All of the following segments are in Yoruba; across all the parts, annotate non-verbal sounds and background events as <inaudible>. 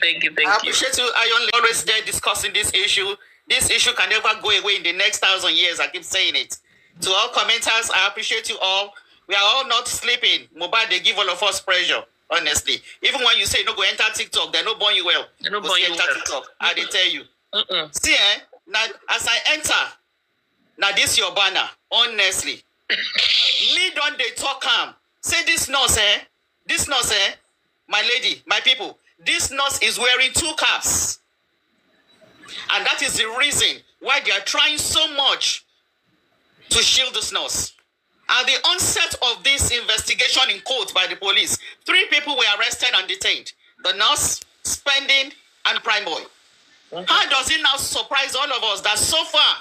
Thank you, thank I you. appreciate you. I only always there discussing this issue. This issue can never go away in the next thousand years. I keep saying it. To all commenters, I appreciate you all. We are all not sleeping. Mobile, they give all of us pressure. Honestly, even when you say no go enter TikTok, they no born you well. They no Go born you enter well. TikTok. I did tell you. Mm-mm. See, eh? Now, as I enter, now this your banner. Honestly, me don't they talk am. Say this nurse, eh? This nurse, eh? My lady, my people, this nurse is wearing two caps. And that is the reason why they are trying so much to shield this nurse. At the onset of this investigation in court by the police, three people were arrested and detained. The nurse, spending, and prime boy. How does it now surprise all of us that so far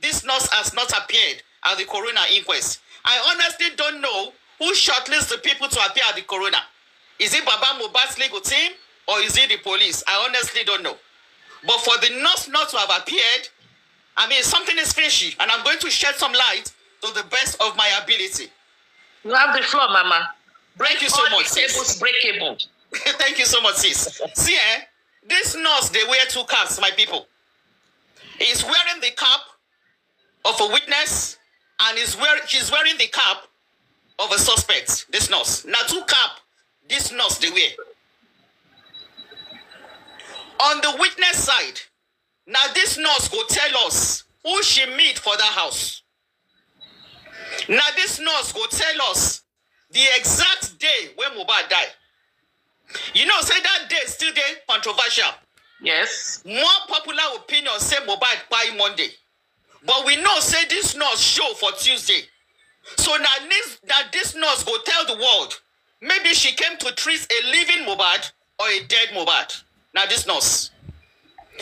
this nurse has not appeared at the coroner inquest? I honestly don't know who shortlists the people to appear at the coroner. Is it Baba Mubad's legal team or is it the police? I honestly don't know. But for the nurse not to have appeared, I mean, something is fishy, and I'm going to shed some light to the best of my ability. You have the floor, Mama. Thank you so All much, sis. breakable. <laughs> Thank you so much, sis. See, eh? This nurse, they wear two caps, my people. He's wearing the cap of a witness, and he's wearing, she's wearing the cap of a suspect. This nurse. Now, two cap, this nurse, they wear. On the witness side, now this nurse go tell us who she meet for that house. Now this nurse go tell us the exact day when Mubad died. You know, say that day still dey controversial. Yes. More popular opinion say Mohbad kpai Monday. But we know say this nurse show for Tuesday. So now this nurse go tell the world maybe she came to treat a living Mohbad or a dead Mohbad. Now this nurse.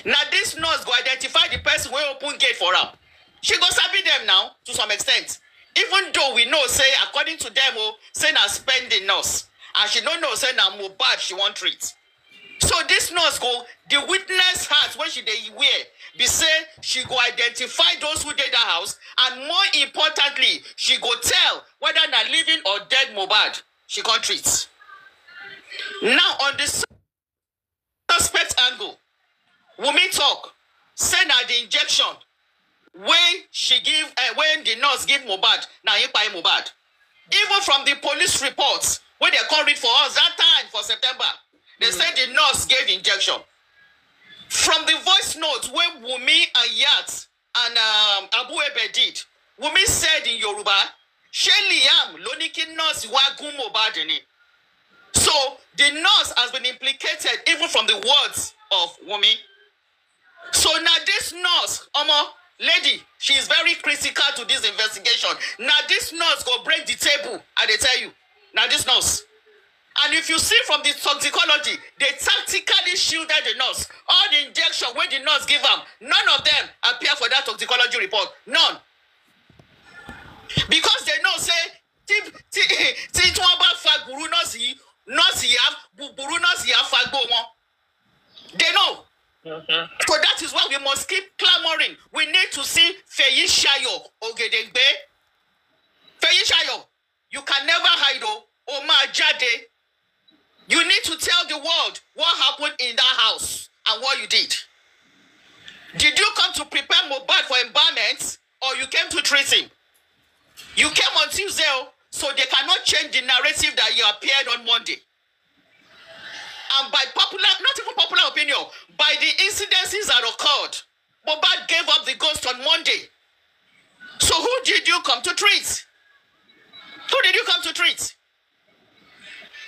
Now this nurse go identify the person wey open gate for am. She go sabi them now to some extent. Even though we know say according to them oh say na spending nurse and she no know say na Mohbad she wan treat. So this nurse go the witness hat wey she dey wear be say she go identify those who dey that house and more importantly she go tell whether na living or dead Mohbad she come treat. Now on the suspect angle Wunmi talk say na the injection wey she give uh, when the nurse give Mohbad na him kpai Mohbad. Even from the police reports wey dem come read for us that time for September they say the nurse gave injection. From the voice note wey Wunmi and Yat and um, Abu Ebe did Wunmi said in Yoruba ṣé Liam ló ní kí nurse wá gún Mohbad ni? So the nurse has been implicated even from the words of Wunmi. So now this nurse, Omo, lady, she is very critical to this investigation. Now this nurse go break the table, I dey tell you. Now this nurse. And if you see from the toxicology, they tactically shielded the nurse. All the injection wey the nurse give am, none of them appear for that toxicology report. None. Because they know say tí tí tí tí á gbùrú nọ́ọ̀sì yìí á fagbó wọn. They know. Mm-hmm. So that is why we must keep clamoring. We need to see Feyi Shayo Ogedengbe. Feyi Shayo, you can never hide o. O máa jáde. You need to tell the world what happened in that house and what you did. Did you come to prepare Mohbad for embalmment or you came to treat him? You came on Tuesday, o, so they cannot change the narrative that you appeared on Monday. and by popular, not even popular opinion, by the incidences that occurred, Mohbad gave up the ghost on Monday. So who did you come to treat? Who did you come to treat?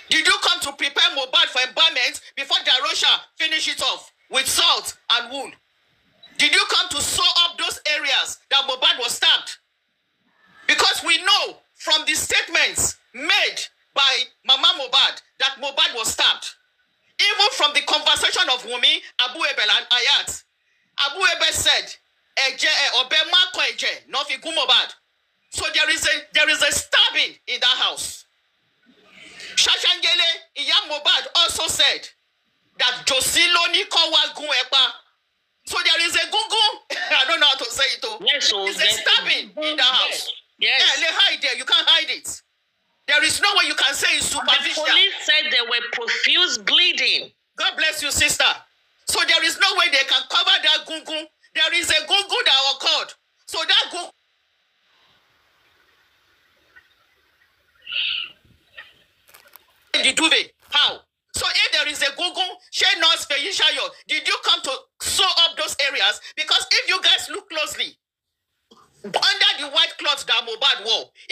Did you come to prepare Mohbad for embalmment before Darosha finish it off with salt and wool? Did you come to sew up those areas that Mohbad was stabbed? Because we know from the statements made by Mama Mohbad that Mohbad was stabbed. Even from the conversation of Wumi, Abu Ebel, and Ayat, Abu Ebel said, "Ẹ̀jẹ̀ ọ̀bẹ má kan ẹ̀jẹ̀ náà fi gún Mohbad." So there is a there is a stabbing in that house. Shashangele, Iya Mohbad also said that Josie ló ní kó wá gún ẹ pa. So there is a gungun. <laughs> I don't know how to say it. Oh. Yes, so It's a stabbing in the house. Yes. Yeah, they hide there. You can't hide it. There is no way you can say it's The superficial. police said there were profuse bleeding. God bless you, sister. So there is no way they can cover that gungun. There is a gungun that occurred. So that gungun. The duvet. How? So if there is a gungun, Shey Nurse Feyishayo, did you come to sew up those areas? Because if you guys look closely, under the white cloth that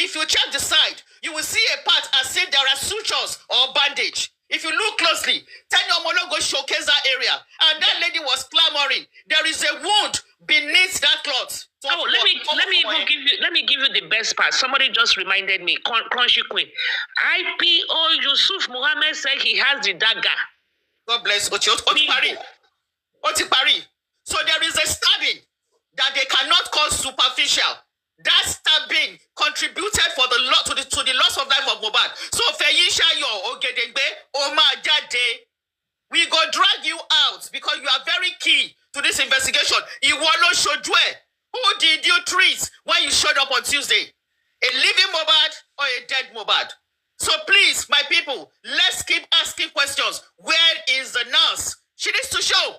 if you check the side, you will see a part as if there are sutures or bandage. If you look closely, Teni Omologo showcase that area, and that lady was clamoring. There is a wound beneath that cloth. So Oh, let me let me even give you let me give you the best part. Somebody just reminded me, Crunchy Queen. IPO Yusuf Muhammad said he has the dagger. God bless. Oti Oti Pari. Oti Pari. So there is a stabbing that they cannot call superficial. That stabbing contributed for the lot to the to the loss of life of Mohbad. So Feyishayo Ogedengbe Oma Jade, we go drag you out because you are very key to this investigation. Iwo lo ṣojú ẹ̀. Who did you treat when you showed up on Tuesday? A living Mohbad or a dead Mohbad? So please, my people, let's keep asking questions. Where is the nurse? She needs to show.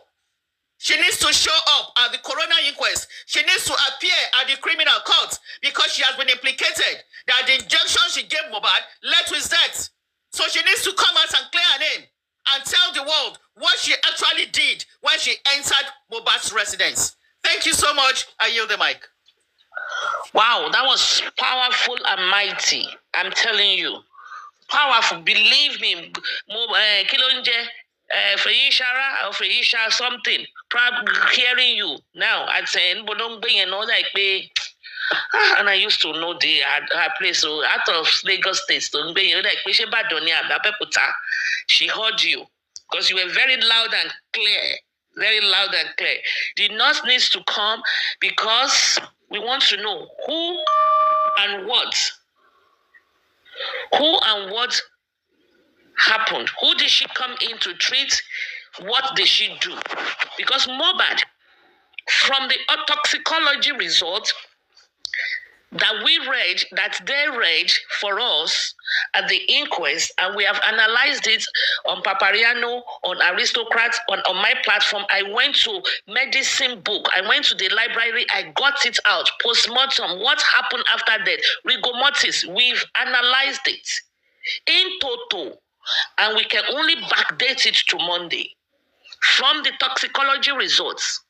She needs to show up at the coroner inquest. She needs to appear at the criminal court because she has been implicated that the injection she gave Mohbad led to his death. So she needs to come out and clear her name and tell the world what she actually did when she entered Mohbad's residence. Thank you so much. I yield the mic. Wow, that was powerful and mighty. I'm telling you. Powerful. Believe me. Eh, kí? Eh, Feyishara or Feyisha something. Proud hearing you. Now at saying Bolongbe and all that pé and I used to know the her, place so out of Lagos State ṣé Ìbàdàn ni àbí Abẹ́òkúta? She heard you because you were very loud and clear very loud and clear. The nurse needs to come because we want to know who and what who and what happened who did she come in to treat what did she do because Mohbad from the toxicology result that we read, that they read for us at the inquest, and we have analyzed it on Papariano, on Aristocrats, on, on my platform. I went to medicine book. I went to the library. I got it out. Postmortem. What happened after death? Rigor mortis. We've analyzed it in total, and we can only backdate it to Monday from the toxicology results.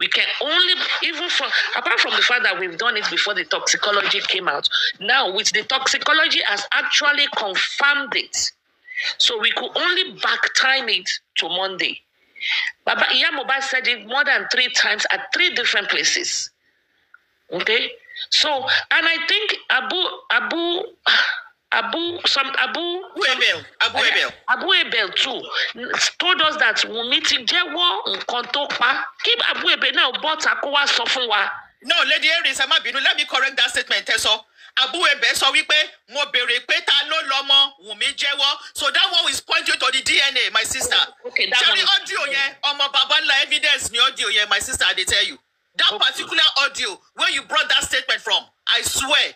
We can only, even from, apart from the fact that we've done it before the toxicology came out, now with the toxicology has actually confirmed it. So we could only back time it to Monday. Baba Iyamoba said it more than three times at three different places. Okay? So, and I think Abu, Abu, Abu, some Abu, Abu Ebel. Abu Ebel. Abu Ebel too told us that Wunmi ti jẹ́wọ́ nǹkan tó pa kí Abu Ebel náà bọ́ta kó wá sọ fún wa. No, Lady Erin, ẹ má bínú. Let me correct that statement. Ẹ sọ. Abu Ebel sọ wípé mo béèrè pé ta ló lọ́mọ Wùmí jẹ́wọ́. So that one is pointing to the DNA, my sister. Okay, that Ṣé one is- audio yẹn? Ọmọ bàbá ńlá evidence ni audio yẹn, my sister, I dey tell you. That particular audio where you brought that statement from, I swear,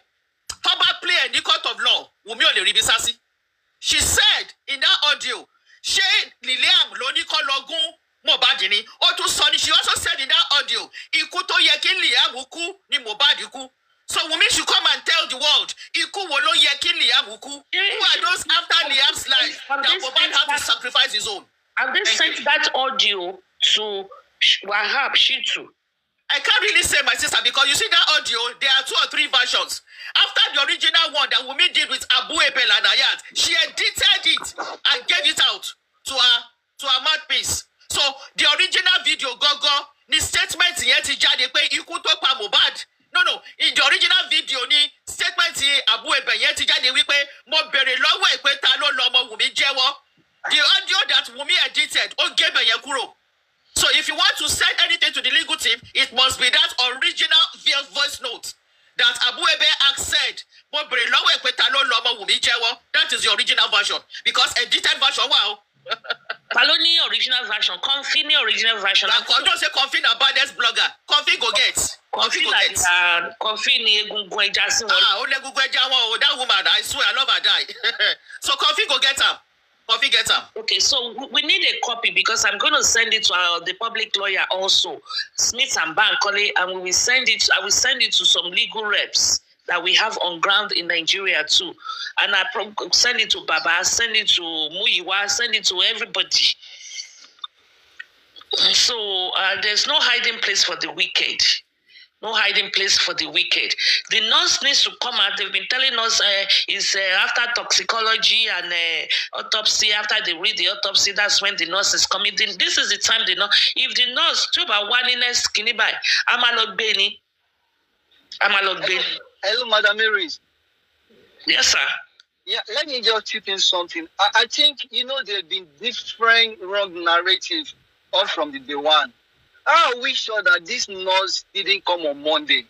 tó bá play ẹ̀ ní court of law, Wùmí ò lè rí. She said in that audio, ṣé Liliam ló ní kọ́ lọ gún Mohbad ni? Ó tún sọ ni, she also said in that audio, ikú tó yẹ kí Liam kú ni Mohbad kú. So Wunmi should come and tell the world, ikú wo ló yẹ kí Liam kú? Who are those after Liam's life that Mohbad have to sacrifice his own? And they sent that audio to Wahab Shitu. I can't really say my sister because you see that audio, there are two or three versions. After the original one that Wumi did with Abu Ebel and Ayat, she edited it and gave it out to her to her mouthpiece. So the original video gogo ni statement yẹn ti jáde pé ikú tó pa Mohbad. No no, in the original video ni statement Abu Ebel yẹn ti jáde wípé mo bèrè lọ́wọ́ ẹ̀ pé ta ló lọ Wumi jẹ́wọ́. The audio that Wumi edited ó gé bẹ̀yẹn kúrò. So if you want to send anything to the legal team, it must be that original vo- voice note that Abu Ebe Ask said. Mo bèrè lọ́wọ́ ẹ̀ pé ta ló lọ ọmọ Wùmí jẹ́wọ́. That is the original version because edited version wà o. Ta ló ní original version? Comfy ní original version. Na don say Comfy na baddest blogger. Comfy go get. Comfy go get. uh, Comfy ní egungun ẹja sí wọn. Ah, ó lé gbogbo ẹja wọn o. That woman, I swear, I love her die. <laughs> so Comfy go get am. Coffee get am. Okay, so we need a copy because I'm going to send it to our, the public lawyer also, Smith and Bankole, and we will send it. I will send it to some legal reps that we have on ground in Nigeria too, and I pro- send it to Baba, send it to Muyiwa, send it to everybody. So uh, there's no hiding place for the wicked. No hiding place for the wicked. The nurse needs to come out. They've been telling us uh, is uh, after toxicology and uh, autopsy. After they read the autopsy, that's when the nurse is coming. Then This is the time the nurse. If the nurse tó bá wá ní next kìíní báyìí, a máa lọ gbé ni. A máa lọ gbé ni. Hello, Madam Mary's. Yes, sir. Yeah, let me just chip in something. I, I think, you know, there have been different wrong narratives all from the day one. How are we sure that this nurse didn't come on Monday?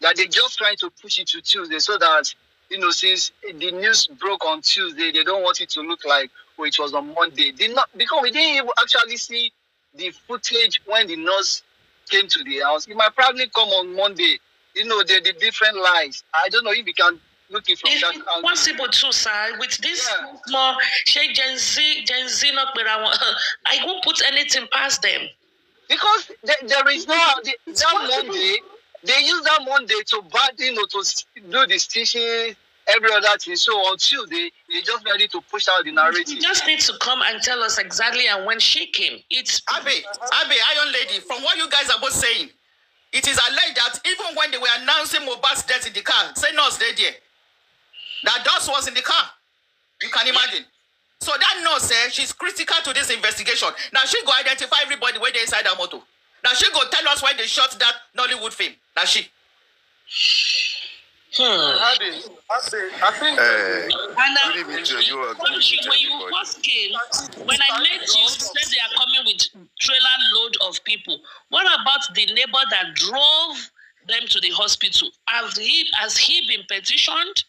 That they're just trying to push it to Tuesday so that, you know, since the news broke on Tuesday, they don't want it to look like, oh, it was on Monday. Did not, because we didn't even actually see the footage when the nurse came to the house. It might probably come on Monday. You know, there the different lies. I don't know if you can look it from It's that angle. possible too, sir. With this Yeah. ṣé Gen Z, Gen Z not <laughs> I won't put anything past them. Because there, there is no the, that Monday they use that Monday to bad you know to do the stitching every other thing. So on Tuesday they just ready to push out the You narrative. just need to come and tell us exactly and when she came. It's Abe, Abe, Iron Lady, from what you guys are both saying, it is alleged that even when they were announcing Mohbad's death in the car, say nurse dead there. That nurse was in the car. You can imagine. So that nurse eh, she's critical to this investigation. Now she go identify everybody where they inside her motor. Now she go tell us why they shot that Nollywood film. Now she. hmm. Adi, Adi, I think Eh, And uh, Good evening to you. Good when you when first came, when I met you, you said they are coming with trailer load of people. What about the neighbor that drove them to the hospital? Have he has he been petitioned?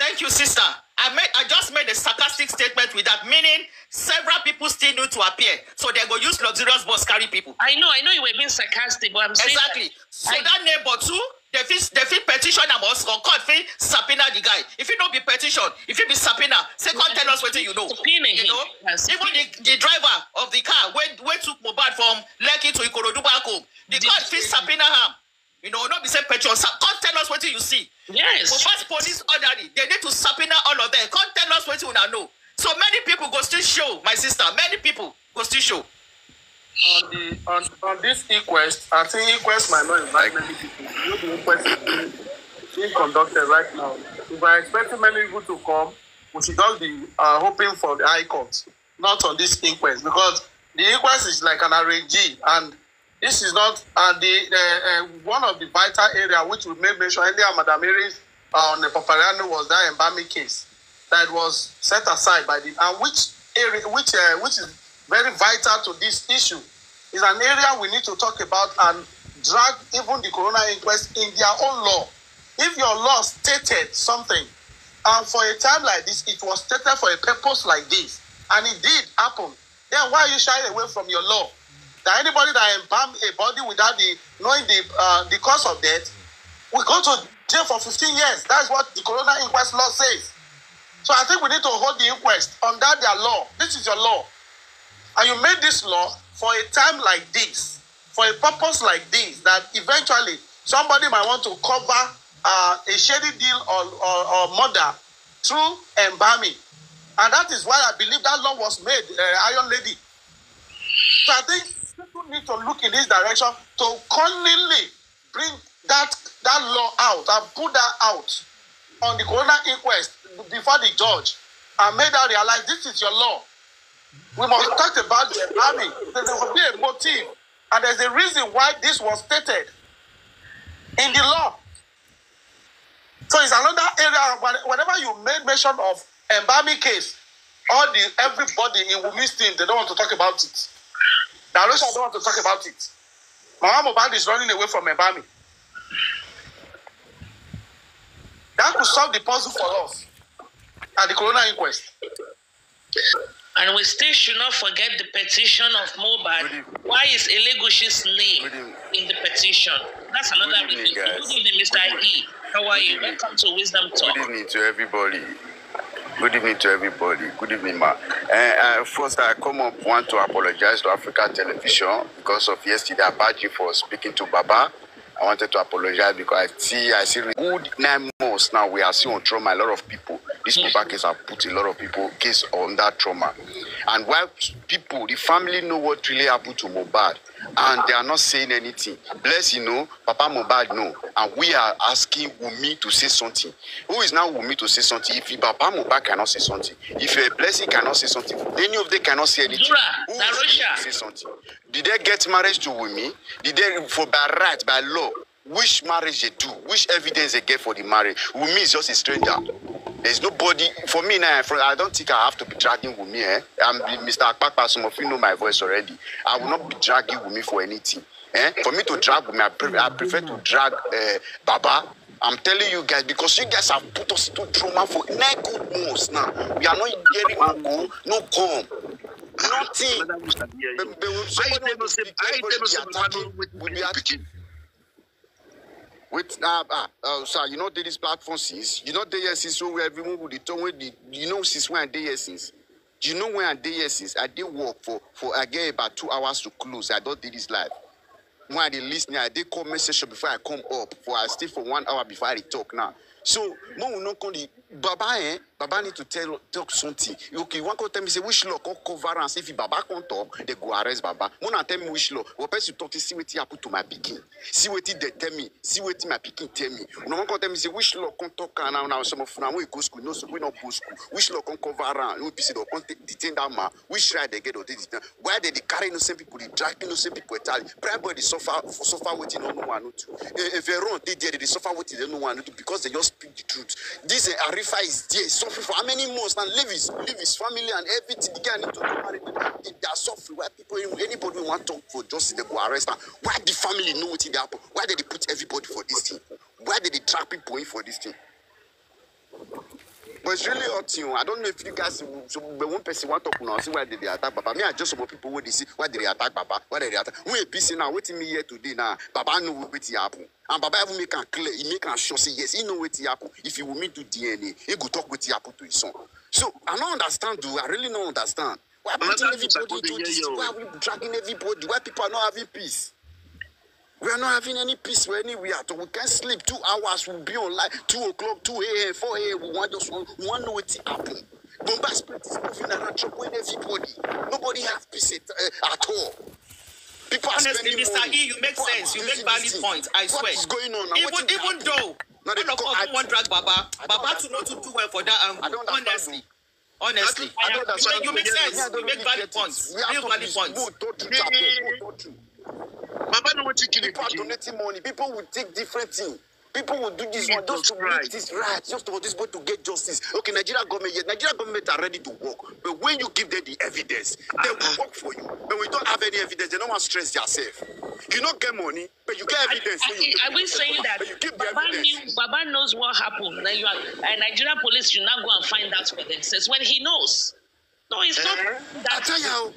Thank you, sister. I made I just made a sarcastic statement with that, meaning several people still need to appear. So they go use luxurious bus carry people. I know, I know you were being sarcastic, but I'm saying that- Exactly. So I- that neighbor too, they fit they fit petition am or or court fit subpoena the guy. If it not be petition, if it be subpoena, say come tell us what you know. You him. know, Yes. even the, the driver of the car wey wey took Mohbad from Lekki to Ikorodu back home, the court fit subpoena am. You know, not be say petition. Sa- Come tell us what you see. Yes. Mohbad's police orderly, they need to subpoena all of them. Come tell us what you una know. So many people go still show, my sister. Many people go still show. on the on, on this inquest, I think inquest might not invite many people. You the inquest is being, conducted right now. If we're expecting many people to come, we should just be uh, hoping for the high court, not on this inquest, because the inquest is like an RNG, and this is not and the uh, uh, one of the vital area which we made mention earlier, Madam Mary's uh, on the Papariano was that embalming case that was set aside by the and which area which uh, which is very vital to this issue is an area we need to talk about and drag even the corona inquest in their own law. If your law stated something and for a time like this it was stated for a purpose like this and it did happen then why are you shying away from your law that anybody that embalm a body without the knowing the uh, the cause of death will go to jail for 15 years that's what the coroner inquest law says so I think we need to hold the inquest under their law. This is your law. And you made this law for a time like this, for a purpose like this, that eventually somebody might want to cover uh, a shady deal or, or, or murder through embalming. And that is why I believe that law was made, uh, Iron Lady. So I think people need to look in this direction to cunningly bring that, that law out and put that out on the coroner inquest before the judge and made her realize this is your law. We must talk about the army. There will be a motive, and there's a reason why this was stated in the law. So it's another area. when- Whenever you made mention of embalming case, all the everybody in Wumi's team they don't want to talk about it. The Arusha don't want to talk about it. Mama Mohbad is running away from embalming. That could solve the puzzle for us at the corona inquest. And we still should not forget the petition of evening. Why is Elegushi's name in the petition? That's another reason. Good evening, Mr. E. How are you? Welcome to Wisdom Talk. Good evening to everybody. Good evening to everybody. Good evening, ma. Uh, uh, first, I come up want to apologize to Africa Television because of yesterday. I bad you for speaking to Baba. I wanted to apologize because I see, I see good nine months now. We are seeing on trauma a lot of people. This Mohbad case have put a lot of people case on that trauma, and while people, the family know what really happened to Mohbad, and they are not saying anything. Bless you know, Papa Mohbad know, and we are asking Wumi to say something. Who is now Wumi to say something? If Papa Mohbad cannot say something, if a blessing cannot say something, any of them cannot say anything. Zura, Who is to say something? Did they get married to Wumi? Did they, for by right, by law, which marriage they do, which evidence they get for the marriage? Wumi is just a stranger. There's nobody for me now. For, I don't think I have to be dragging Wumi. Eh? I'm Mr. Akpakpa. Some of you know my voice already. I will not be dragging Wumi for anything. Eh? For me to drag Wumi, I, pre- I prefer to drag uh, Baba. I'm telling you guys because you guys have put us into trauma for nine good months now. We are not hearing no go, no come, nothing. Madam Musa, hear But- you. but when I somebody tell no wants to say, speak, I everybody tell no say, be Baba attacking. no wait We be with attacking. Wait, uh, uh, uh, sir, you know dey this platform since? You know dey here since so where everyone would talk when the, you know since when I here since? Do you know when I here since? I dey work for, for I get about two hours to close. I don't do this live. When I dey lis ten I dey comment section before I come up. For I stay for one hour before I talk now. So, come the Baba eh? Baba need to tell talk something. Okay, you want to tell me say which law come cover am say if Baba come talk, they go arrest Baba. Mo na tell me which law. But person talk say see wetin happen to my pikin. See wetin they tell me. See wetin my pikin tell me. No one come tell me say which law come talk am now now some of una wey go school no so we no go school. Which law come cover say they come take detain that man. Which right they get or they detain? Why they dey carry innocent people? They drag innocent people entirely. Prime boy dey suffer suffer wetin no know one no do. Eh, If a wrong they dey suffer wetin they no know one do because they just speak the truth. This uh, Arifa is there suffering for how many months and leave his leave his family and everything. The guy need to get married. They, they are suffering. Why people anybody wey want talk for justice they go arrest am. Why the family know wetin dey happen? Why they dey put everybody for this thing? Why they dey trap people in for this thing? But it's really up to you. I don't know if you guys, so the one person want to talk now, see why they, attack Baba. Me, I just some people when they see why they attack Baba, why they attack. We busy now, waiting me here today now. Baba know what it happen. And Baba even make am clear, he make am sure say yes, he know what it happen. If he will meet to DNA, he go talk what it happen to his son. So I don't understand, do I really don't understand. Why Madam putting Musa, everybody dey this? Why are we dragging everybody? Why people are not having peace? We are not having any peace where anywhere at all. We can't sleep two hours. We'll be online two o'clock, two a.m., four a.m. We want just one, we want to know what happen. Bombay spirit is moving around, troubling everybody. Nobody has peace at, uh, at all. People Honestly, Mr. money. E, you make People sense. You make valid points. I swear. What is going on now? Even What even though they all of us I- don't want drag Baba, I don't Baba to not to do well for that I angle. don't Honestly, honestly, I don't you understand. make, you make Me, I sense. don't You make valid it. points. Real valid points. Baba no kill him People are donating money. People will take different things. People will do this one just to make this right, just for this boy to get justice. Okay, Nigeria government, yes, Nigeria government are ready to work, but when you give them the evidence, they will work for you. But we don't have any evidence. They don't want to stress themselves. You don't get money, but you get evidence. so you I, I will say that But you give Baba knew, Baba knows what happened. Then you are, uh, Nigerian police should not go and find out for themselves when he knows. No, it's not I that. tell you,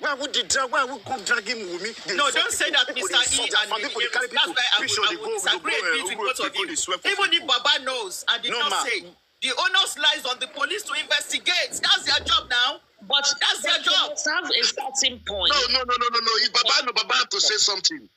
why would they drag? Why would come drag him with me? They No, don't say that, Mr. E and family, people, That's why I would, I would disagree go, a bit uh, with both of people you. dey swear for Even if Baba knows and did No, not ma. say, the onus lies on the police to investigate. That's their job now. But That's their job. must have a starting point. No, no, no, no, no, no. If Baba no, Baba have to say something. You.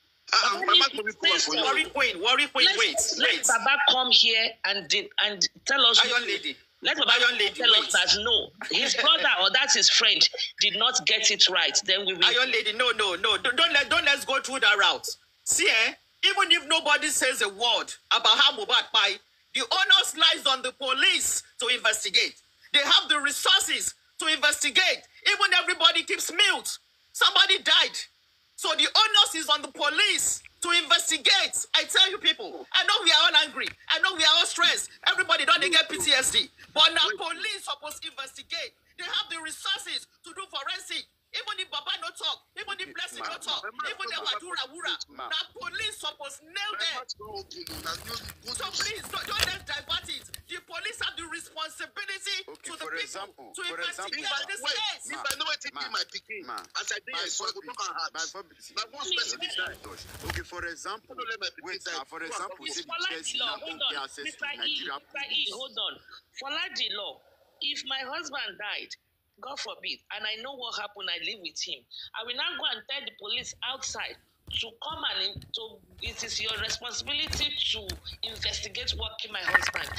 Worry Queen, worry Queen, let, wait, let wait. Baba come here and and tell us. Iron Lady. Let Baba Iron Lady, tell wait. us that no, his brother or that's his friend did not get it right. Then we will. Iron Lady, no, no, no. Don't, don't let don't let's go through that route. See, eh? Even if nobody says a word about how Mubad Pai, the onus lies on the police to investigate. They have the resources to investigate. Even everybody keeps mute. Somebody died. So the onus is on the police to investigate. I tell you people, I know we are all angry. I know we are all stressed. Everybody don't they get PTSD. But now police supposed to investigate. They have the resources to do forensic. Even if Baba no talk, even if Blessing no talk, even if Adura Wura, now police supposed nail them. So please don't, don't let divert it. The police have the responsibility Okay, to the for people example, to for example, investigate If I, this wait, case. if I know wetin Ma. kill my pikin, Ma. as I dey My here, so I talk am hard. my public- Na one person decide. Okay, for example, wait, now, for example, say the law. now Hold don't get on. access to. E, Nigeria Mr. E, police. hold on. Foladi law if my husband died, God forbid, and I know what happened, I live with him, I will now go and tell the police outside to come and to it is your responsibility to investigate what killed my husband.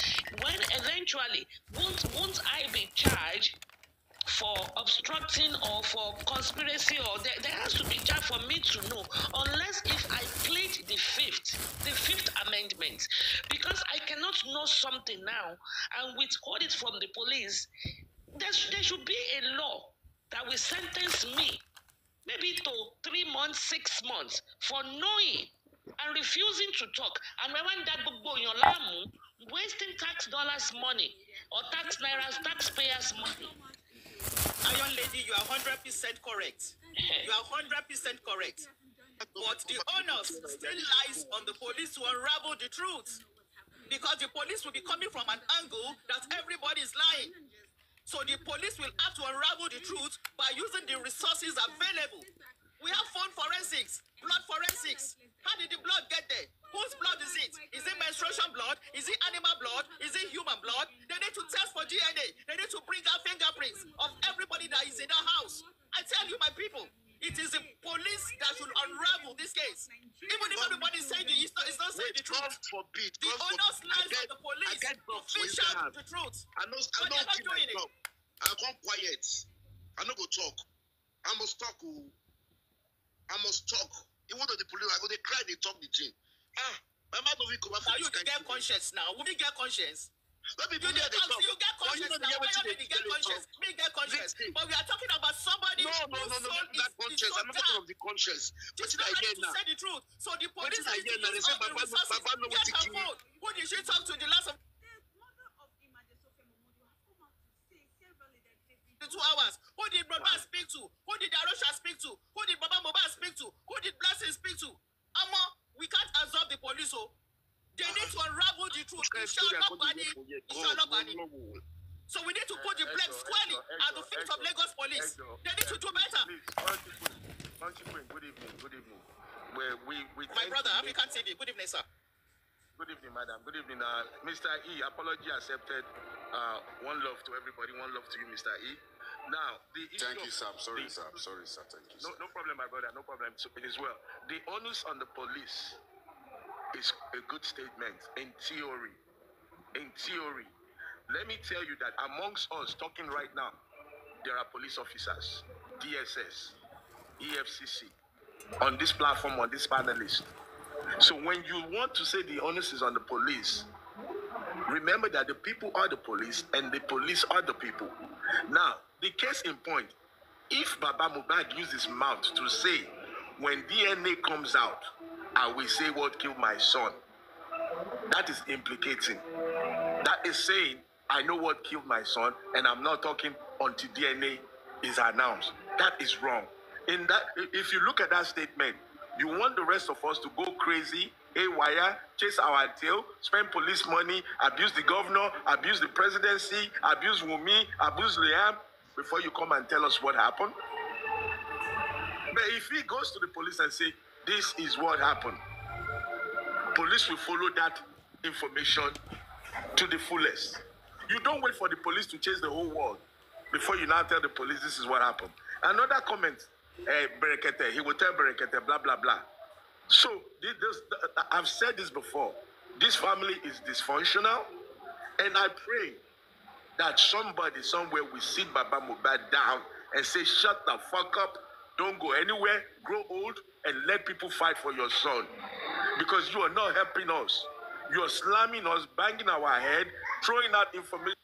When eventually, won't won't I be charged for obstructing or for conspiracy or there, there has to be charge for me to know unless if i plead the fifth the fifth amendment. Because i cannot know something now and withhold it from the police there, sh- there should be a law that will sentence me maybe to three months six months for knowing and refusing to talk and when that gbogbo èèyàn láàmú wasting tax dollars money or tax naira taxpayers money Iron lady, you are hundred percent correct. You are hundred percent correct. But the onus still lies on the police to unravel the truth. Because the police will be coming from an angle that everybody is lying. So the police will have to unravel the truth by using the resources available. We have phone forensics, blood forensics. How did the blood get there? Whose blood is it? Is it menstruation blood? Is it animal blood? Is it human blood? They need to test for DNA. They need to bring out fingerprints of everybody that is in that house. I tell you, my people, it is the police that should unravel this case. Even if everybody is saying it's not, it's not saying the truth. forbid. The onus. I lies on get, the police to fish out the truth. I know, But they're not doing it. I come quiet. I no go talk. I must talk. Oh. I must talk. Even though the police, I go, they cry, they talk the thing. Ah, my mouth don't even come for you get of conscience now. Will we get conscience? Let me You be there, get, they talk. you get you the now. Why me tell get you talk. Me get. Listen. But we are talking about somebody No, no, whose no, no, soul that is, conscience. so I'm not talking of the. She's Wetin not I hear now? say the truth. So the police use say all the resources. Get her you. phone. Who did she talk to the last of two hours? Who did Baba speak to? Who did Arosha speak to? Who did Baba Mohbad speak to? Who did Blessing speak to? Omo, we can't absorb the police. Oh, they need to unravel the truth. Iṣẹ́ ọlọ́pàá ni. Iṣẹ́ ọlọ́pàá ni. no, no, no. So we need to put the blame squarely at the feet of Lagos police. They need to do better. Good evening, good evening. We, we, we My brother. African TV. Good evening, sir. Good evening, madam. Good evening, uh, Mr. E. Apology accepted. Uh, one love to everybody. One love to you, Mr. E. Now, the issue Thank you, of- sir. I'm sorry, the- sir. I'm sorry, sir. Thank you, No, sir. no problem, my brother. No problem. So it is well. The onus on the police is a good statement in theory. In theory, let me tell you that amongst us talking right now, there are police officers, DSS, EFCC, on this platform, on this panelist. So when you want to say the onus is on the police, remember that the people are the police and the police are the people. Now, the case in point, if Baba Mubad uses his mouth to say, when DNA comes out, I will say what killed my son, that is implicating. That is saying, I know what killed my son, and I'm not talking until DNA is announced. That is wrong. In that, if you look at that statement, you want the rest of us to go crazy, haywire, chase our tail, spend police money, abuse the governor, abuse the presidency, abuse Wumi, abuse Liam, before you come and tell us what happened. But if he goes to the police and say, this is what happened, police will follow that information to the fullest. You don't wait for the police to chase the whole world before you now tell the police this is what happened. Another comment, eh, Berekete, he will tell Berekete, blah, blah, blah. So, this, this, I've said this before. This family is dysfunctional, and I pray that somebody somewhere will sit Baba Mubad down and say, shut the fuck up, don't go anywhere, grow old, and let people fight for your son. Because you are not helping us. You are slamming us, banging our head, throwing out information.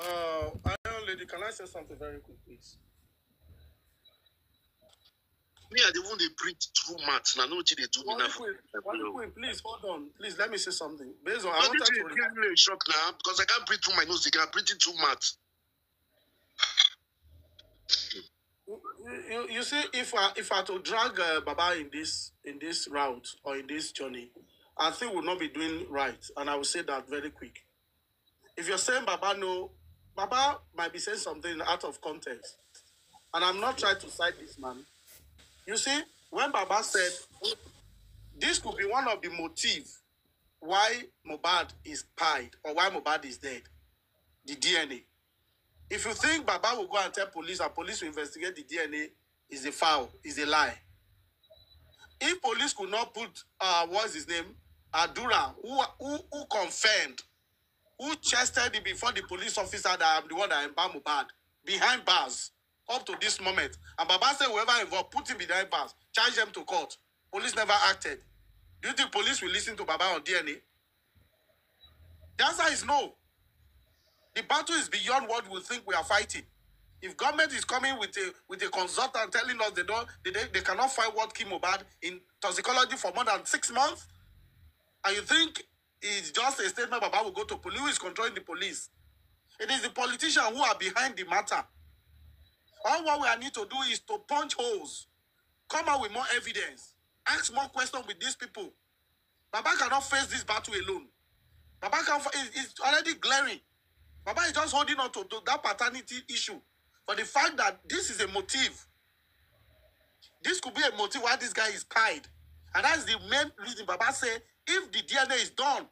Uh, Iron Lady, can I say something very quick, please? Me, I dey even dey breathe through maths. Na no wetin dey do me One now. one quick, please hold on. Please let me say something. Based on, I this to. giving me a shock now because I can't breathe through my nose again. I'm breathing through maths. You, you, you see, if I if I to drag uh, Baba in this in this route or in this journey, I think we'll not be doing right, and I will say that very quick. If you're saying Baba no, Baba might be saying something out of context, and I'm not trying to cite this man. You see, when Baba said this could be one of the motive why Mobad is pied or why Mobad is dead, the DNA. If you think Baba will go and tell police and police will investigate the DNA, is a foul, is a lie. If police could not put uh what's his name, Adura, who who, who confirmed, who chested it before the police officer that I'm the one that embalmed Mobad behind bars up to this moment. And Baba said whoever involved, put him behind bars, charge them to court. Police never acted. Do you think police will listen to Baba on DNA? The answer is no. The battle is beyond what we think we are fighting. If government is coming with a with a consultant telling us they don't they, they, cannot find what Kimobad in toxicology for more than six months, and you think it's just a statement Baba will go to police who is controlling the police. It is the politicians who are behind the matter. All what we need to do is to punch holes, come out with more evidence, ask more questions with these people. Baba cannot face this battle alone. Baba can is is already glaring. Baba is just holding on to, to that paternity issue. For the fact that this is a motive. This could be a motive why this guy is pied. And that's the main reason Baba say if the DNA is done,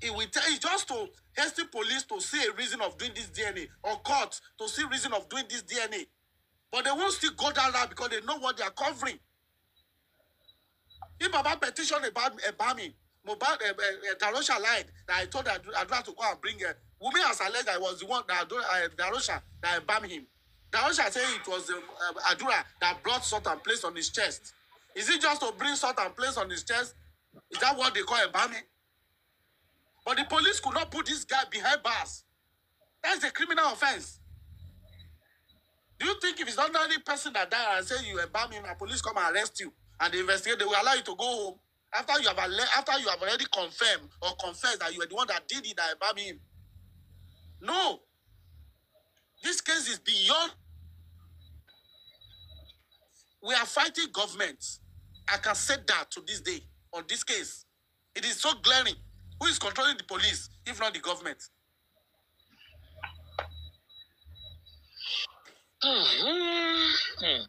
it will tell it's just to hasty police to see a reason of doing this DNA or court to see reason of doing this DNA. But they won't still go down there because they know what they are covering. If Baba petition about me, Mohbad uh, uh, Darosha lied that I told Ad- Adura to go and bring uh, Wumi has alleged I was the one that uh, Darosha that embalmed him. Darosha said it was uh, Adura that brought salt and placed on his chest. Is it just to bring salt and place on his chest? Is that what they call embalming? But the police could not put this guy behind bars. That's a criminal offense. Do you think if it's not any person that died and say you embalm him and police come and arrest you and they investigate, they will allow you to go home after you have after you have already confirmed or confessed that you were the one that did it that embalmed him? No. This case is beyond. We are fighting government. I can say that to this day on this case. It is so glaring. Who is controlling the police, if not the government? Hmm. hmm, hmm.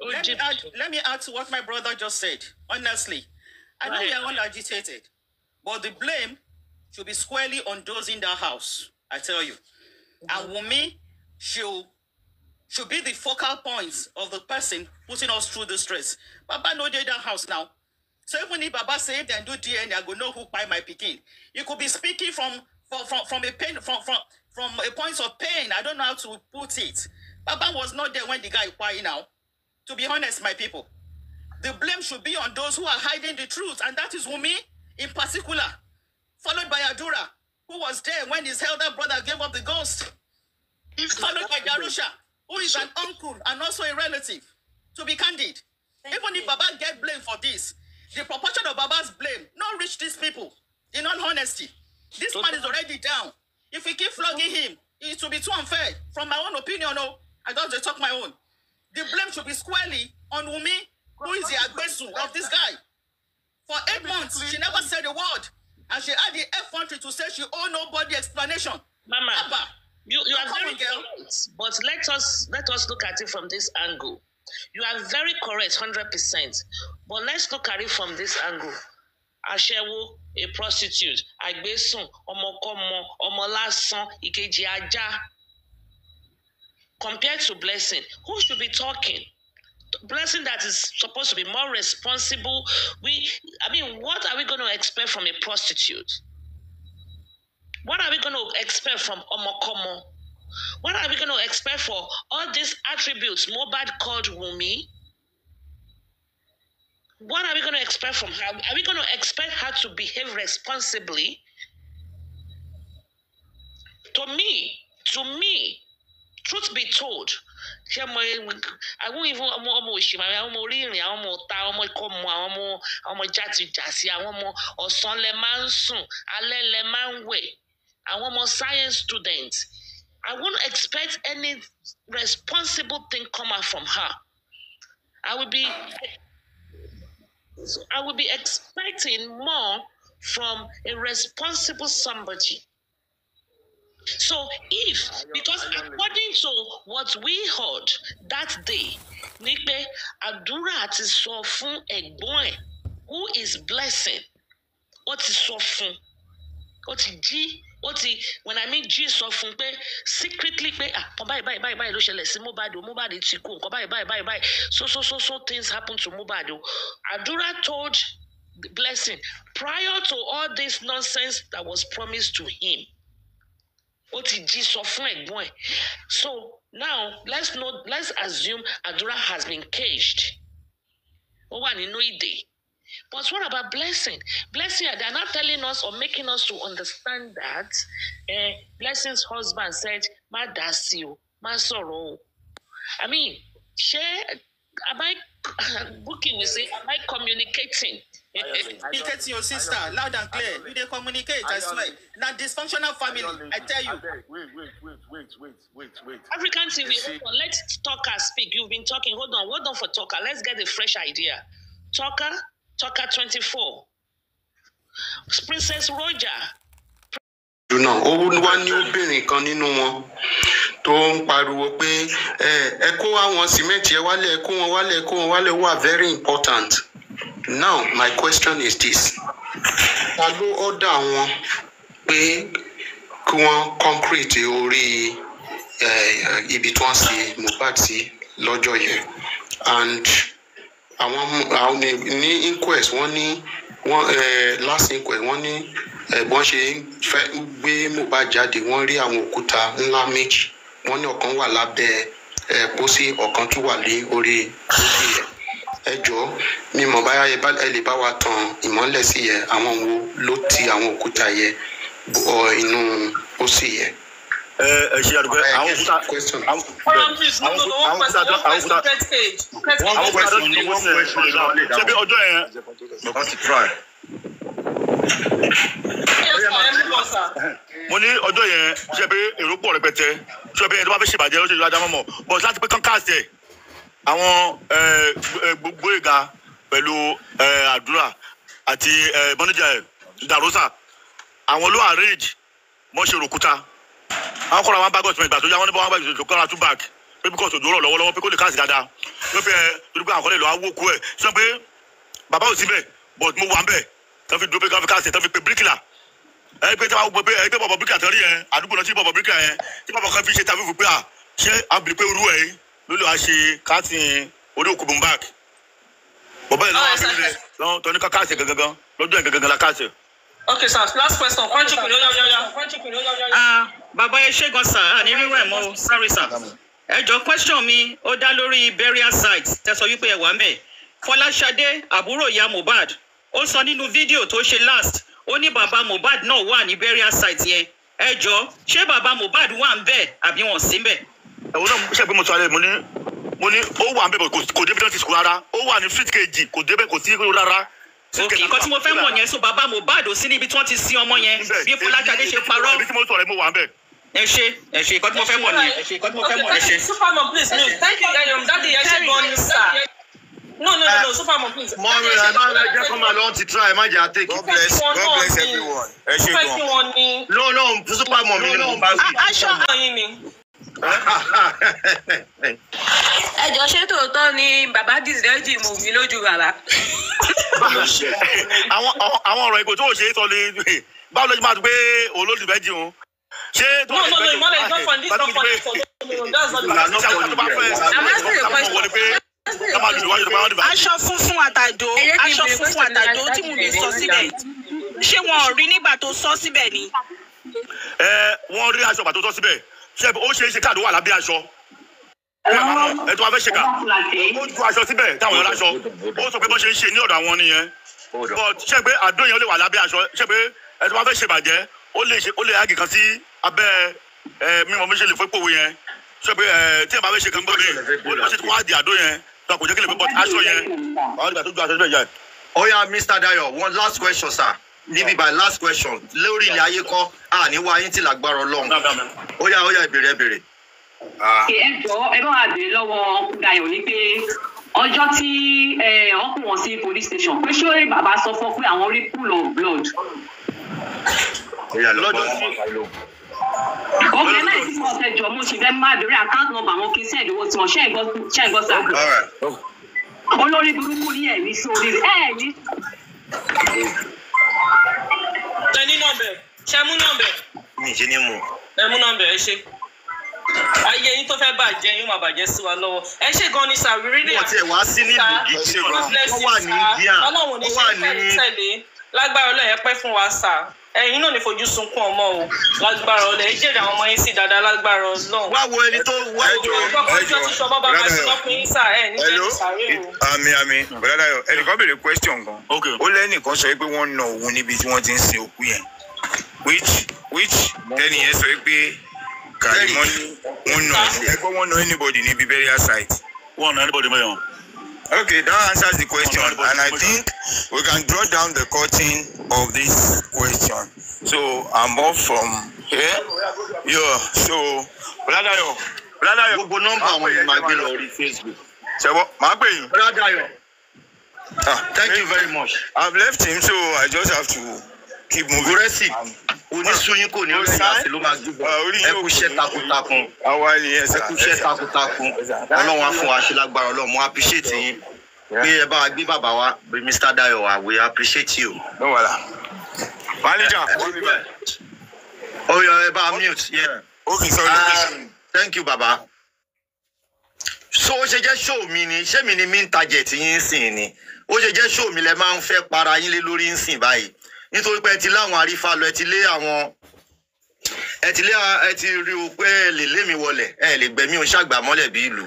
Oh, Let me, deep. add, let me add to what my brother just said. Honestly, I know Right. we are all agitated, but the blame should be squarely on those in that house. I tell you, mm-hmm. and Wumi should should be the focal points of the person putting us through the stress. Baba no dey that house now. So even if Baba say then do DNA, I go know who buy my picking. You could be speaking from from from, from a pain from from from a point of pain. I don't know how to put it. Baba was not there when the guy quiet now. To be honest, my people, the blame should be on those who are hiding the truth, and that is Wumi in particular, followed by Adura, who was there when his elder brother gave up the ghost, followed by Darusha, who is an uncle and also a relative. To be candid, even if Baba get blamed for this, the proportion of Baba's blame not reach these people. In all honesty, this man is already down. If we keep flogging him, it will be too unfair. From my own opinion, no, I just dey talk my own. The blame should be squarely on Wumi, who is the aggressor of this guy. For eight months, she never said a word. And she had the effrontery to say she owe nobody explanation. Mama, Abba, you, you are very girl. correct. But let us let us look at it from this angle. You are very correct, hundred percent. But let's look at it from this angle. Aṣẹ́wó, a prostitute, àgbésùn, ọmọkọ́mọ, ọmọ lásán, ìkejì ajá. Compared to blessing, who should be talking? Blessing that is supposed to be more responsible. We, I mean, what are we going to expect from a prostitute? What are we going to expect from Omokomo? What are we going to expect for all these attributes Mobad called Wumi? What are we going to expect from her? Are we going to expect her to behave responsibly? To me, to me, truth be told, ṣé mo àwọn ìfún ọmọ ọmọ òṣìmọ àwọn ọmọ science students I won't expect any responsible thing come out from her. I will be I will be expecting more from a responsible somebody. So if because according to what we heard that day, ni pé àdúrà ti sọ fún ẹ̀gbọ́n ẹ̀ who is blessing, ó ti sọ fún, ó ti jí, ó ti when I mean jí sọ fún pé secretly pé ah nǹkan báyìí báyìí báyìí ló ṣẹlẹ̀ sí Mohbad o Mohbad ti kú nǹkan báyìí báyìí báyìí báyìí. So so so so things happen to Mohbad o. Àdúrà told the blessing prior to all this nonsense that was promised to him. Ó ti jí sọ fún ẹ̀gbọ́n ẹ̀. So now let's know let's assume Adura has been caged. Ó wà nínú ìdè but what about blessing blessing they are not telling us or making us to understand that eh, blessing's husband said má dá sí o má sọ̀rọ̀ o i mean ṣé am i <laughs> booking we say am i communicating communicating your sister loud and clear you dey communicate i swear na dysfunctional family i tell you. Wait, wait, wait, wait, wait, wait, wait. African TV, hold on. Let Talker speak. You've been talking. Hold on. Hold on for Talker. Let's get a fresh idea. Talker, Talker 24. Princess Roger. náà ó wá ní obìnrin kan nínú wọn tó ń pariwo pé ẹ kó àwọn sìmẹ́ǹtì ẹ wálé ẹ kó wọn wálé ẹ kó wọn wálé wà very important now my question is this ta ló ọ́dà wọn pé kí wọ́n concrete orí ẹ, ibi tí wọ́n ṣe Mohbad sí lọ́jọ́ yẹn and àwọn àwọn ní inquest wọ́n ní wọ́n last inquest wọ́n ní ẹ, bọ́n ṣe fẹ́ gbé Mohbad jáde wọ́n rí àwọn òkúta ńlá méjì. Wọ́n ní ọ̀kan wà lábẹ́ pósí ọ̀kan tún wà ní orí pósí yẹn ẹ jọ̀ọ́ mi mọ̀ báyà ẹ lè bá wa tan ìmọ́lẹ̀ sí yẹn. Àwọn wo ló ti àwọn òkúta yẹn inú pósí yẹn. Ẹ ṣe àdúgbò àwọn òkúta question. àwọn òkúta àwọn òkúta àwọn òkúta tó ní wọ́n fẹ́ ṣe bí ọjọ́ yẹn lọ, mo ní ọjọ́ yẹn ṣe pé èrò pọ̀ rẹpẹtẹ? Ṣe pé ẹni tó bá fẹ́ ṣèbàjẹ́ ó ṣe ìdájọ́ mọ́mọ́ but láti pé kọ́ńkàsì ẹ̀ àwọn ẹ, gbogbo ìga pẹ̀lú ẹ, àdúrà àti ẹ, mọ́níjà ẹ̀ dàrósà àwọn ló arrange mọ́ ṣe ròkúta àwọn kọ́ra wọn bá gọ́ọ̀sì mẹ́gbà tó yá wọn ní wọn bá ìṣòro kọ́ra two back. Pé bí kò sòdò rọ̀ lọ́wọ́lọ́wọ́ pé kó lè káàsì dáadáa. Ló fẹ́ torí pé àkọlé lọ awókù ẹ̀. Sọ pé bàbá ò sí bẹ̀ but mo wà ń bẹ̀ tó fi dúró pé káàsì tó fi pe bíríkìlà. Ẹ pé tí wọn gbọ́ pé ẹ pé bọ̀bọ̀ bíríkìlà tán rí yẹn àdúgbò náà tí bọ̀bọ̀ bíríkìlà yẹn. Tí bọ̀bọ̀ kan fi ṣe tàbí fún pé à ṣé àbìlí pé irú ẹ̀ yìí ló lè wá ṣe káàsì orí òkú bombak bọ̀bọ̀ yẹn lọ́wọ́ Okay, sir. Last question. Kwanji Queen. Yo, yo, yo, yo. Ah, bàbá ẹ ṣe gan sir à ní rírọ ẹ mọ o sorry sir. ẹ jọ question mi ó dá lórí burial site tẹ sọ wípé ẹ wà ń bẹ̀. fọláṣadé àbúrò ìyá mohbad ó sọ nínú fídíò tó ṣe last ó ní bàbá mohbad náà wà ní burial site yẹn ẹ jọ ṣé bàbá mohbad wà ń bẹ̀ àbí wọn sí ń bẹ̀. ẹ̀wọ̀n náà ṣe pé mo sọ alẹ́ mo ní mo ní ó wà ń bẹ̀ kò débi náà ti sùn rárá ó wà ní street kejì kò débẹ̀ kò sí rárá. Ok nǹkan tí mo fẹ́ mọ̀ yẹn so bàbá mohbad ò sí níbi tí wọ́n ti sin ọmọ yẹn bí fọláṣadé ṣe parọ́ ibi tí mo sọ̀rọ̀ ẹ̀ mo wà ń bẹ̀. ẹ ṣe ẹ ṣe nǹkan tí mo fẹ́ mọ̀ nìyẹn ẹ ṣe nǹkan tí mo fẹ́ mọ̀ ẹ ṣe. Superman, please. Mute. Thank you, Yayom. Daddy, ẹ ṣe gan ni, sir. No, no, no, no. Superman, please. Mọ́mí ẹ má lọ jẹ́ kó máa lọ ti try má jẹ́ àtẹ̀kì. God bless- God bless everyone. Ẹ ṣe gan. No no super mọ̀ mi ni mo bá wí. Aṣọ yín ni. ẹ jọ ṣé tòótọ́ ni bàbá dìsẹ́jì mò mí lójú bàbá. Àwọn àwọn- ọ̀rọ̀ ìgò tó ò ṣe é sọ ni báwo ló ṣe máa gbé olólùfẹ́ jì wọn. ṣé tó No, no, no. Ìmọ̀lẹ̀ is not fun. This is not fun. This is not fun. No, no, that's not the Ìlànà Ṣé àwọn tó bá fẹ́ I'm asking a question. wọlé pé ká máa tó bá wọ́n dìbò. aṣọ funfun àtàdó aṣọ funfun question àtàdó tí mo lè sọ síbẹ̀ ṣé wọn ò rí nígbà tó sọ síbẹ̀ ni. ẹ wọ́n rí aṣọ pàtó tọ́ síbẹ̀ ṣé ó ṣe é ṣe káàdó wà lábẹ́ aṣọ. Ẹ tó wá fẹ́ ṣe ká ó ju aṣọ síbẹ̀ táwọn yọ láṣọ. Ó sọ pé bó ṣe ń ṣe ní ọ̀dọ̀ àwọn nìyẹn. But ṣé pé àdó yẹn ó lè wà lábẹ́ aṣọ? Ṣé pé ẹ tó wá fẹ́ ṣe bàjẹ́ ó lè ṣe ó lè ágì kan sí abẹ́ ẹ mímọ bí ṣe lè fẹ́ pòwe yẹn. Ṣé pé ẹ tí ẹ bá fẹ́ ṣe kan gbọ́ mi ó lè ṣe tó wá di àdó yẹn. Tó kò jẹ́ kí lè fẹ́ bọ́ aṣọ yẹn? Àwọn ìgbà tó ju aṣọ síbẹ̀ yẹn. Oya Mr. Dayo one last question sir. Níbi by last question. Lórí ilẹ̀ ayé kọ́ àní wá yín tí làgbára ọlọ́run. Oya oya ìbéèrè ìbéèrè. Ẹ jọ ẹ bá wa béèrè lọ́wọ́ Dayọ̀ ní pé ọjọ́ tí wọ́n kó wọn sí police station pé ṣé bàbá sọ fún ọ pé àwọn rí pool of blood. Lọ́jọ́ tí- ok náà tí mo fẹ́ jọ mo sì fẹ́ máa bèrè account number wọn kí n send owó tí wọn ṣe é gbọ́ ṣe é gbọ́ sá. olórí burúkú ní ẹ̀ ní sórí ẹ̀ ní. ẹ ní nọmbẹ ṣe mú nọmbẹ mi ṣe ní mu. ẹ mú nọmbẹ ẹ ṣe ayé yín tó fẹ́ bàjẹ́ yín máa bàjẹ́ sí wa lọ́wọ́. Ẹ ṣe gan ni sir we really wọ́n tiẹ̀ wá sí nílùú gidi God bless wọ́n wà ní sir. india wọ́n ṣe wà ní lágbára ọlọ́run ẹ pẹ́ fún wa sà ẹ̀yin náà ní fojú sunkún ọmọ o. Lágbára ọlọ́run ẹ jèrè àwọn ọmọ yín sí dáadáa lágbára ọlọ́run. wá wo ẹni tó wá ẹjọ ẹjọ tí sọmọ bá máa ṣe lọkùn yín sà ẹ ní jẹ́ sàárè o. àmì àmì bọ̀dádàyọ̀ ẹnìkan béèrè question gan ó lẹ́nìkan sọ pé wọ́n na òun níbi tí wọ́n ti ń sin òkú yẹn. Which which ẹnì yẹn sọ pé ní wọ́n na òun ẹgbẹ́ wọ́n na anybody níbi burial site. wọ́n na anybody mẹ́yàn. Okay, that answers the question, and I think we can draw down the curtain of this question. So I'm off from here. Yeah, so Brother, Brother, gbogbo nọ́mbà wọn ni màá gbé lọ orí facebook. ṣẹ̀wọ́ màá pè yín. brother thank you very much. I've left him, so I just have to keep moving. gúrẹ́sì onísúnyín kò ní lẹ́yìn àti ló máa gbígbọ́ ẹ kú iṣẹ́ takuntakun. àwa ni ẹ ẹ kú iṣẹ́ takuntakun. Ọlọ́run á fún wa ṣe lágbára ọlọ́run. Mo appreciate yín. Pé ẹ bá wa gbé bàbá wa bí mr dayo wa we appreciate you. manager wọ́n mi oh yeah, ẹ bá mute. Yeah. okay sorry. Um, thank you baba. so ó ṣe jẹ́ show mi ni. Ṣé mi ni mi ń target yín sìn ni? Ó ṣe jẹ́ show mi lẹ máa ń fẹ́ para yín lé lórí ń sìn báyìí nítorí pé ẹ ti láwọn àrífà lọ ẹ ti lé àwọn ẹ ti lé ẹ ti rí o pé ẹ lè lé mi wọlẹ ẹ lè gbẹmí o ṣàgbà mọ́lẹ̀ bí ìlú.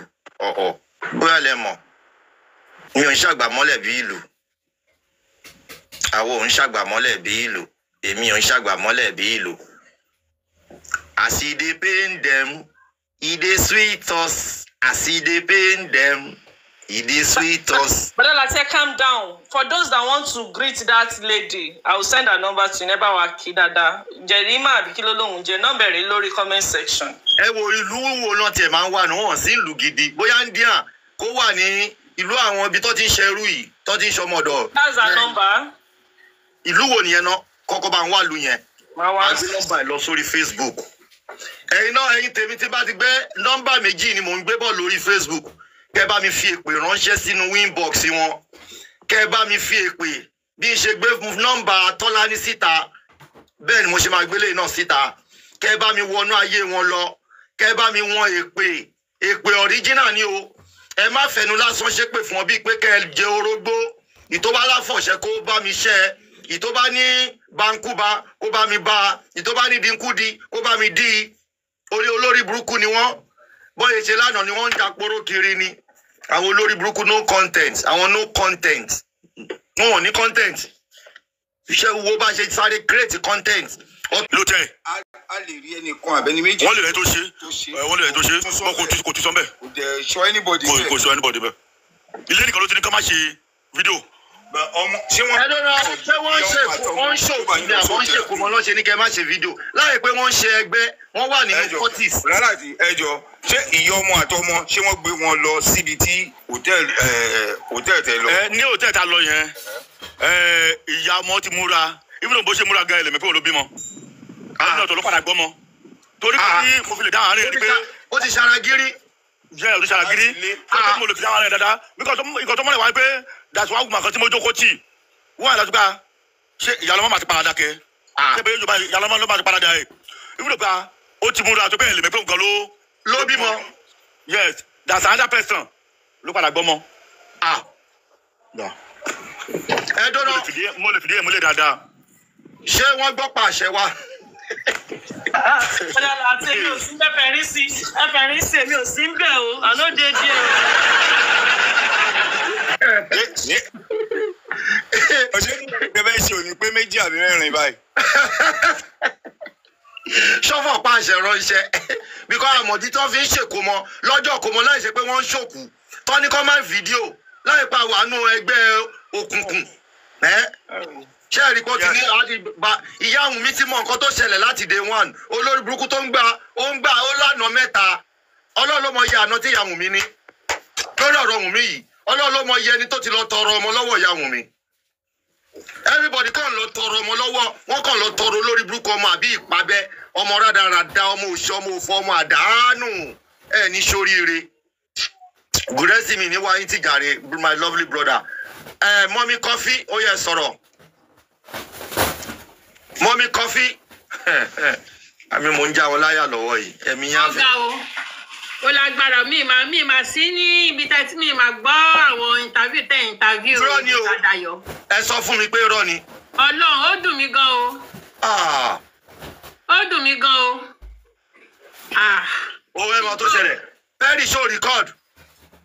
Ọ̀ọ̀ bóyá lẹ mọ̀. Mi ò ń ṣàgbà mọ́lẹ̀ bí ìlú. Àwọn ò ń ṣàgbà mọ́lẹ̀ bí ìlú. Èmi ò ń ṣàgbà mọ́lẹ̀ bí ìlú. As e dey pain dem sweet us. As e dey pain e dey sweet us. <laughs> Brother Latte, calm down. For those that want to greet that lady, I will send her number to you. Never wa kí dáadáa. Jẹ̀rìmá àbí kí ló lóhùn jẹ nọ́mbà rẹ̀ lórí comment section. ẹ wo ìlú wo náà tiẹ̀ máa ń wà ní wọ́n sí ìlú gidi bóyá india kó wà ní ìlú àwọn ibi tó ti ń ṣerú yìí tó ti ń ṣọmọdọ̀. That's her number. ìlú wo nìyẹn náà kọ́kọ́ bá ń wà lù yẹn. Máa wá. Gbé nọ́mbà ẹ̀ lọ sórí facebook. ẹ̀yin náà ẹ̀yin tèmi tí bá ti gbé nọ́mbà méjì ni mò ń gbé bọ̀ lórí facebook kẹ́ bá mi fi èpè ránṣẹ́ sínú winbox wọn. Kẹ́ bá mi fi èpè. Bí n ṣe gbé nọ́mbà tọ́lání síta bẹ́ẹ̀ ni mo ṣe máa gbélé náà síta. Kẹ́ bá mi wọnú ayé wọn lọ. Kẹ́ bá mi wọn èpè. Èpè ọ̀ríjínà ni o. Ẹ má fẹnu lásán ṣépè fún ọ bíi pé kẹ́ ẹ jẹ orógbó. Ìtọ́ba láfọ̀ṣẹ́ kó bá mi ṣẹ́. Ìtọ́ba ní bankuba kó bá mi bá. Ìtọ́ba ní dinkudi kó bá mi dí. Orí olórí burúkú ni wọ́n. Bóyá ṣe lánàá ni wọ́n ń jàporó kiri ni àwọn olórí burúkú no content. Àwọn no content. Wọn ò ní content. Iṣẹ́ wo bá ṣe sáré create content. ló tẹ a lè rí ẹnìkan àbẹni méjì. wọ́n lè rẹ̀ tó ṣe. wọ́n lè rẹ̀ tó ṣe. Wọ́n kò tún sọ bẹ́ẹ̀. Kò dẹ̀ sọ anybody bẹ́ẹ̀. kò sọ anybody bẹ́ẹ̀. Ilé nìkan ló ti ní ká má ṣe fídíò. Ṣé wọ́n. ẹ lọ́nà ṣé wọ́n ń ṣe wọ́n ń ṣòkò ní àbọ̀ ń ṣèkò mọ́ lọ́ṣẹ́ ní kẹ́ ẹ má ṣe fídíò láì pé wọ́n ń ṣe ẹgbẹ́ wọ́n wà nínú fortis. rárá ti ẹjọ ṣé ìyá ọmọ àtọmọ ṣé wọn gbé wọn lọ síbi tí hòtẹ́ẹ̀lì tẹ lọ. ní hòtẹ́ẹ̀lì tá a lọ yẹn ìyá ọmọ ti múra ibùdó bó ṣe múra gan ẹlẹ́mẹ̀ pé òun ló bímọ. náà tó ló padà gbọ́mọ. torí pé ní mo fi lè pé. ó ti ṣara gírí. Jẹ́ òtún ṣara gírí. torí pé mo lè fi àárín ẹ̀ dáadáa. nǹkan tó mọ̀lẹ̀ wá pé dàtí wàá gùn kan tí mo jókòó tì. wọ́n àdàtú gbà ṣé ìyàlọ́mọ́ máa ti padà dákẹ́. ṣé bẹ́ẹ̀ yorùbá ìyàlọ́mọ́ ló máa ti padà dá ẹ̀. ibùdó gbà ó ti múra tó bẹ́ẹ̀ lè mẹ́ pé nǹkan ló. ló bímọ. yes that's another person ló padà gbọ́mọ. ẹ dọ́nà. mo lè fìdí ẹ̀ múlẹ̀ dáadáa. ṣé wọ́n gbọ́ pàṣẹ wa. Brother Latte, mi ò sí bẹ́ẹ̀ fẹ́ rí sí. Ẹ fẹ́ rí sí èmi ò sí ń bẹ̀ o. Àná dédé o. ọ̀sẹ̀ ìgbẹ́ ṣe òní pé méjì àbí mẹ́rin báyìí. ṣọ́fọ̀ pàṣẹ ránṣẹ́ bíkọ́ àmọ̀dí tó fi ń ṣèkó mọ lọ́jọ́ kó mọ láì ṣe pé wọ́n ń ṣòkù tọ́ni kọ́ máa ń fídíò láì pa wàánú ẹgbẹ́ òkùnkùn ṣé ẹ̀rí ó ti ní àdìbà ìyá àwọn mi ti mọ nǹkan tó ṣẹlẹ̀ láti day one? Olórí burúkú tó ń gbà ó ń gbà ó lànà mẹ́ta. Ọlọ́run ló mọ iye àná tí ìyá àwọn mi ní. Lórí ọ̀rọ̀ àwọn mi yìí ọlọ́run ló mọ iye ẹni tó ti lọ tọrọ ọmọ lọ́wọ́ ìyá àwọn mi. Everybody kàn lọ tọrọ ọmọ lọ́wọ́ wọ́n kàn lọ tọrọ olórí burúkú ọmọ àbí ìpabẹ́ ọmọ rádaràda ọmọ òṣì ọmọ òfò ọmọ àdánù. Ẹ ní sóríire gùrẹ́sì mi ní wáyé ti jàre my lovely brother. Ẹ mọ́mí kọ́fí ó yẹ sọ̀rọ̀ mọ́mí kọ́fí <laughs> àmì mò ń já wọn láyà lọ́wọ́ yìí ẹ̀mí yá fẹ́. ọ̀gá o ó lágbára mi máa mi máa sí ní ibi tẹ́ tí mi máa gbọ́ àwọn interview tẹ́ interview. Adayọ̀ ẹ sọ fún mi pé irọ́ ni. ọlọ́run ó dùn mí gan o Ah, ó dùn mí gan o. Ah. owó ẹ̀ mọ tó ṣẹlẹ̀ perry show record.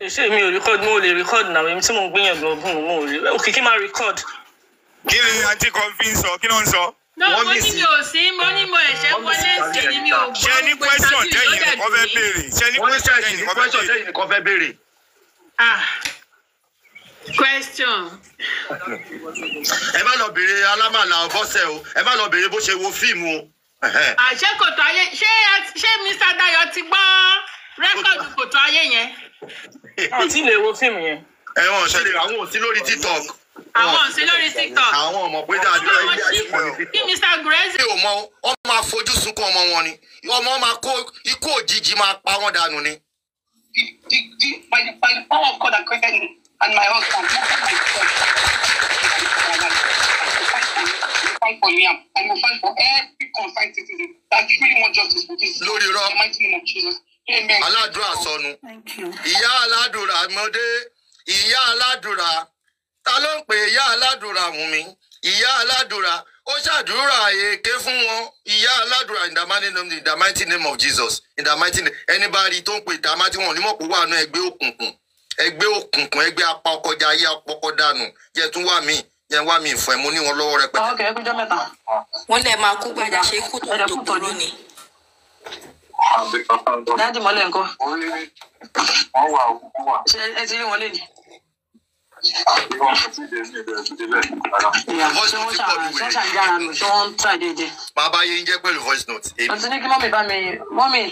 ṣé mi ò record mo lè record náà èmi tí mo ń gbìyànjú ọdún mo ò rí òkè kí n máa record. kí ni àǹtí kan fi ń sọ kí ló ń sọ. Ní mi sí ṣé ní question tẹ́yìn nìkan fẹ́ béèrè ṣé ní wọ́n question tẹ́yìn nìkan fẹ́ question béèrè. Ah. question. ẹ má lọ béèrè alámàlà bọ́sẹ̀ o ẹ má lọ béèrè bó ṣe wo fíìmù o. Àṣé kòtò ayé ṣé ṣé mr dayo ti gbọ́ rẹ́kọ̀dù kòtò ayé yẹn. àwọn tí lè wo fíìmù yẹn. ẹ̀wọ̀n ṣe lè àwọn ò sí lórí tiktok. Àwọn sí lórí tiktok. àwọn ọmọ pé dáadáa ilé ayé ní kí mr gurezi. mi ò mọ ọ máa fojú sunkún ọmọ wọn ni ọmọ máa kó ikú òjijì máa pa wọn dànù ni. the, the, by, the, by the power of God that created me and my husband, not by myself. I will fight for Liam. I will fight for every concerned citizen that really want justice for this. Lórí the. Amen. aládùúrà sọnù. Thank you. ìyá aládùúrà mọdé ìyá aládùúrà ta ló ń pè ìyá aládùúrà wùn mí ìyá aládùúrà ó ṣàdúrà èké fún wọn ìyá aládùúrà in the mighty name in the mighty name of jesus in the mighty name ẹni bá rí i tó ń pè ìtàmá tí wọn ò ní mọ̀ pé wà nù ẹgbẹ́ òkùnkùn ẹgbẹ́ òkùnkùn ẹgbẹ́ apá ọkọjà ayé apọkọ dànù yẹ tún wà mí yẹ wá mi ìfọ̀ ẹ̀ mo ní wọn lọ́wọ́ rẹpẹtẹ. Ok, ẹ kújọ́ mẹ́ta. wọ́n lè máa kú gbàjà ṣe kú tó tó kú lónìí. Dájú mọ́lẹ̀ nǹkan. Ṣé ẹ ti rí wọn léni? Ìyá máa bá yín jẹ́ pẹ̀lú voice note. Mo ti ní kí mọ́mì bá mi mọ́mì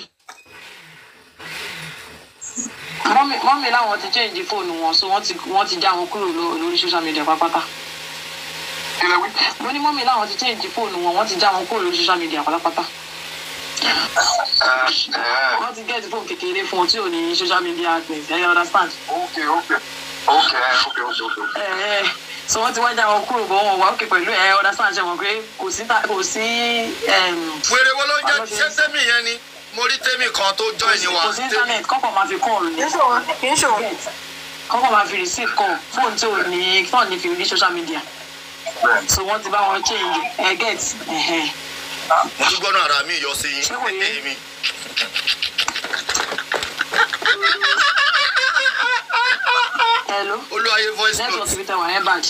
mọ́mì mọ́mì láwọn ti change fóònù wọn so wọ́n ti já wọn kúrò ló- lórí social media pátápátá. Mo ní mọ́mì láwọn ti change fóònù wọn wọ́n ti já wọn kúrò lórí social media pátápátá. Wọ́n ti get fóònù kékeré fún wọn tí ò ní social media admin ẹ understand. Okay, okay. Okay, okay, okay, okay. Ẹ ẹ so wọ́n ti wá já wọn kúrò bọ́ wọn wà ókè pẹ̀lú ẹ understand ṣe mọ̀ pé kò sí kò sí. em, wèrè wo ló jẹ́ ṣé tẹ́mì yẹn ni mo rí tẹ́mì kan tó join ni wa. kò sí internet kọ́kọ́ máa fi call ni. kì í ṣòro. kọ́kọ́ máa fi receive call fóònù tí ò ní fóònù ní fi rí social media so wọ́n ti bá wọn change ẹ get mo tún gbọ́dọ̀ ara mi yọ sí yín èmi. Hello. olúwaye voice network note. ibi tẹ wà bad.